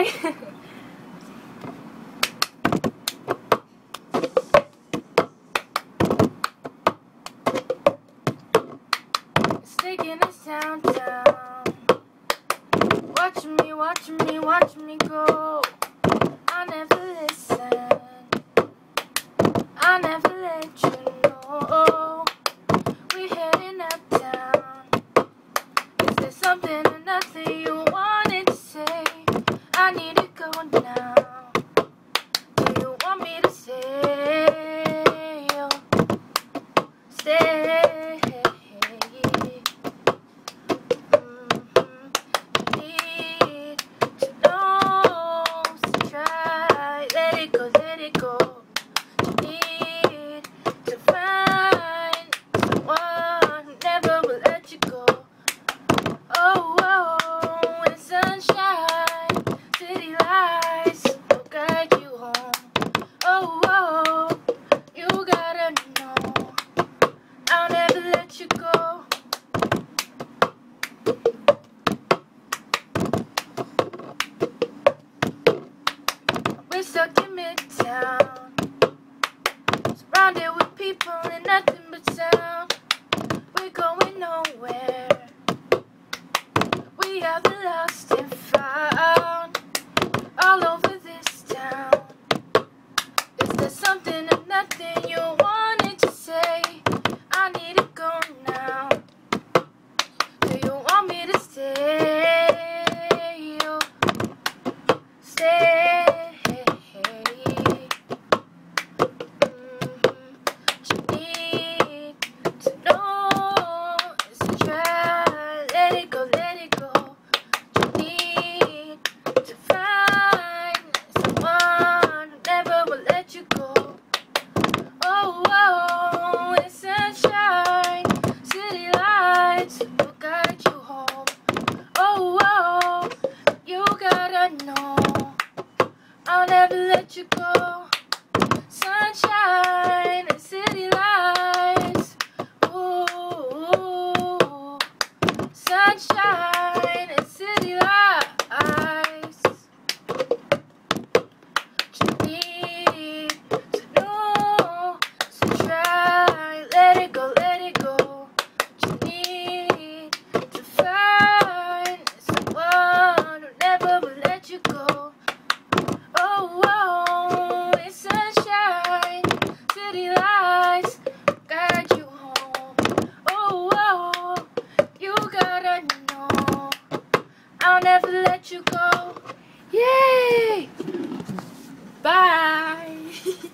Bye. Sticking this down. Watch me, watch me, watch me go. go. We're stuck in Midtown, surrounded with people and nothing but sound. We're going nowhere. We are the lost and found. know I'll never let you go, sunshine. to let you go. Yay! Bye!